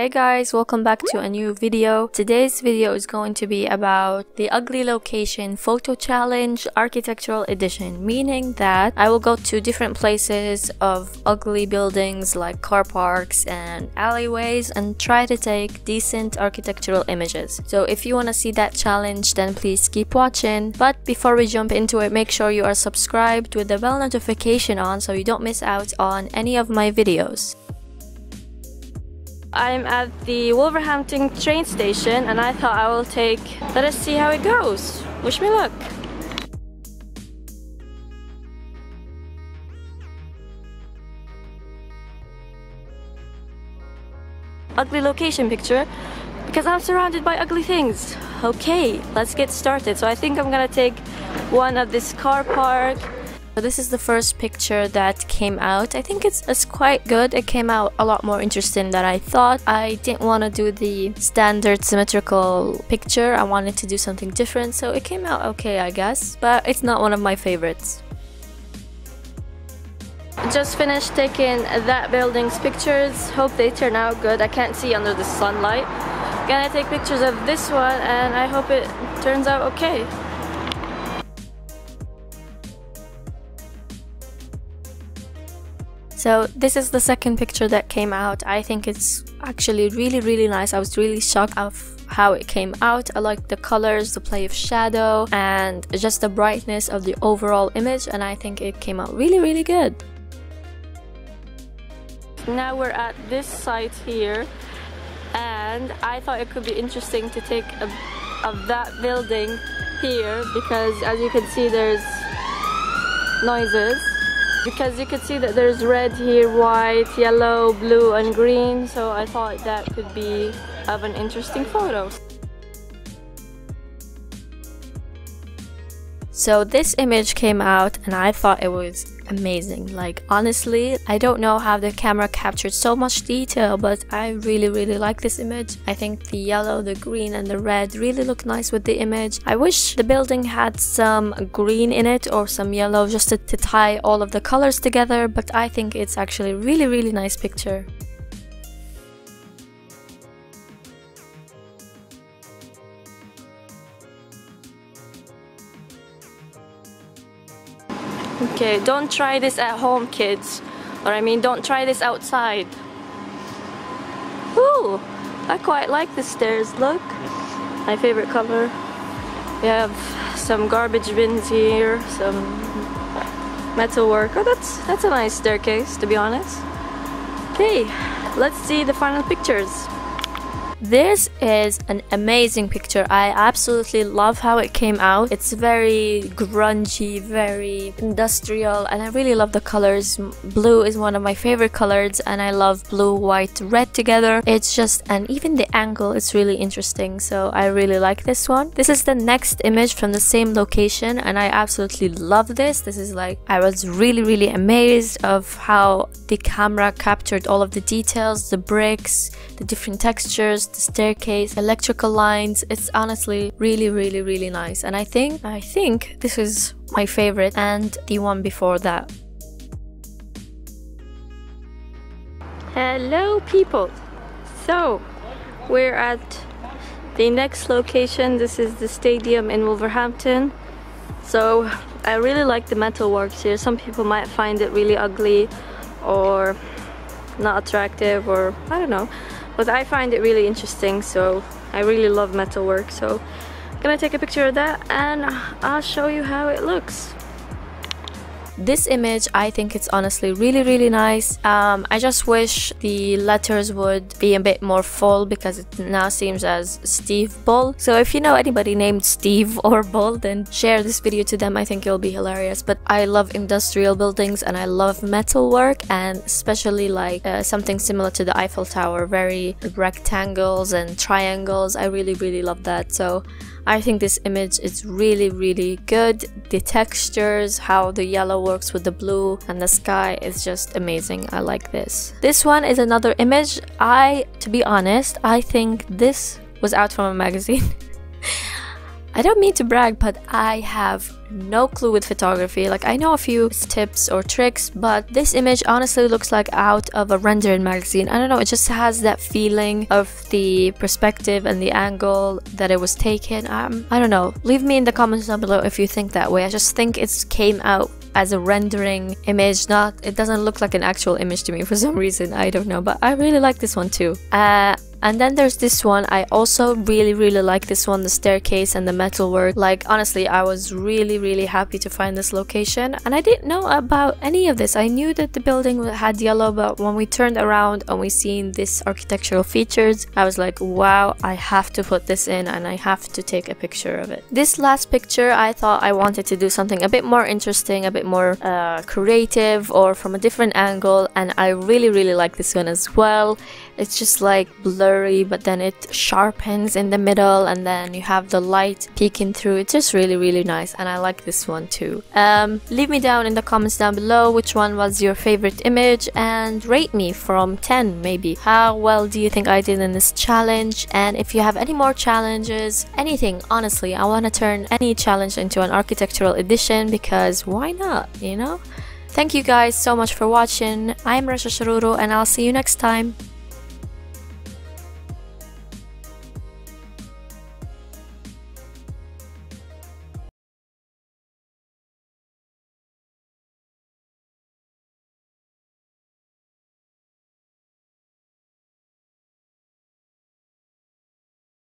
Hey guys, welcome back to a new video. Today's video is going to be about the Ugly Location Photo Challenge Architectural Edition, meaning that I will go to different places of ugly buildings like car parks and alleyways and try to take decent architectural images. So if you want to see that challenge, then please keep watching. But before we jump into it, make sure you are subscribed with the bell notification on so you don't miss out on any of my videos. I'm at the Wolverhampton train station and I thought I will take, let us see how it goes. Wish me luck. Ugly location picture because I'm surrounded by ugly things. Okay, let's get started. So I think I'm gonna take one of this car park this is the first picture that came out. I think it's, it's quite good. It came out a lot more interesting than I thought. I didn't want to do the standard symmetrical picture. I wanted to do something different, so it came out okay, I guess. But it's not one of my favorites. Just finished taking that building's pictures. Hope they turn out good. I can't see under the sunlight. Gonna take pictures of this one and I hope it turns out okay. So this is the second picture that came out. I think it's actually really really nice. I was really shocked of how it came out. I like the colors, the play of shadow and just the brightness of the overall image and I think it came out really really good. Now we're at this site here and I thought it could be interesting to take a, of that building here because as you can see there's noises because you can see that there's red here, white, yellow, blue and green so I thought that could be of an interesting photo. So this image came out and I thought it was amazing. Like honestly, I don't know how the camera captured so much detail, but I really really like this image. I think the yellow, the green and the red really look nice with the image. I wish the building had some green in it or some yellow just to, to tie all of the colors together, but I think it's actually really really nice picture. Okay, don't try this at home, kids. Or I mean, don't try this outside. Ooh, I quite like the stairs, look. My favorite color. We have some garbage bins here, some metal work. Oh, that's, that's a nice staircase, to be honest. Okay, let's see the final pictures. This is an amazing picture. I absolutely love how it came out. It's very grungy, very industrial, and I really love the colors. Blue is one of my favorite colors, and I love blue, white, red together. It's just, and even the angle is really interesting, so I really like this one. This is the next image from the same location, and I absolutely love this. This is like, I was really, really amazed of how the camera captured all of the details, the bricks, the different textures, the staircase, electrical lines. It's honestly really, really, really nice. And I think, I think this is my favorite and the one before that. Hello people! So, we're at the next location. This is the stadium in Wolverhampton. So, I really like the metal works here. Some people might find it really ugly or not attractive or I don't know but I find it really interesting so I really love metalwork so I'm gonna take a picture of that and I'll show you how it looks this image i think it's honestly really really nice. Um, i just wish the letters would be a bit more full because it now seems as steve bull. So if you know anybody named steve or bull then share this video to them. I think it'll be hilarious. But i love industrial buildings and i love metal work and especially like uh, something similar to the eiffel tower very rectangles and triangles. I really really love that. So I think this image is really really good. The textures, how the yellow works with the blue and the sky is just amazing. I like this. This one is another image. I, to be honest, I think this was out from a magazine. I don't mean to brag, but I have no clue with photography. Like I know a few tips or tricks, but this image honestly looks like out of a rendering magazine. I don't know, it just has that feeling of the perspective and the angle that it was taken. Um, I don't know. Leave me in the comments down below if you think that way. I just think it came out as a rendering image not it doesn't look like an actual image to me for some reason i don't know but i really like this one too. Uh, and then there's this one, I also really really like this one, the staircase and the metalwork. Like honestly, I was really really happy to find this location and I didn't know about any of this. I knew that the building had yellow, but when we turned around and we seen this architectural features, I was like, wow, I have to put this in and I have to take a picture of it. This last picture, I thought I wanted to do something a bit more interesting, a bit more uh, creative or from a different angle and I really really like this one as well. It's just like blurry, but then it sharpens in the middle, and then you have the light peeking through. It's just really, really nice, and I like this one too. Um, leave me down in the comments down below which one was your favorite image, and rate me from 10 maybe. How well do you think I did in this challenge? And if you have any more challenges, anything, honestly, I want to turn any challenge into an architectural edition because why not, you know? Thank you guys so much for watching. I'm Rasha Sharuru and I'll see you next time.